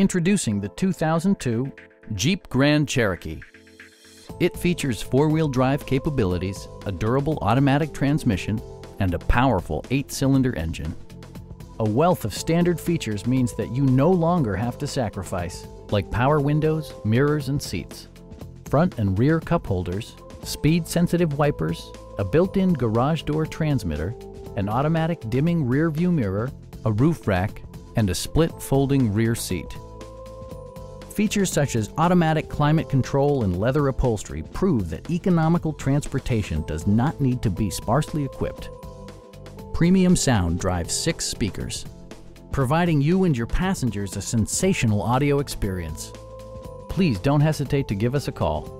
Introducing the 2002 Jeep Grand Cherokee. It features four-wheel drive capabilities, a durable automatic transmission, and a powerful eight-cylinder engine. A wealth of standard features means that you no longer have to sacrifice, like power windows, mirrors, and seats. Front and rear cup holders, speed-sensitive wipers, a built-in garage door transmitter, an automatic dimming rear view mirror, a roof rack, and a split folding rear seat. Features such as automatic climate control and leather upholstery prove that economical transportation does not need to be sparsely equipped. Premium sound drives six speakers, providing you and your passengers a sensational audio experience. Please don't hesitate to give us a call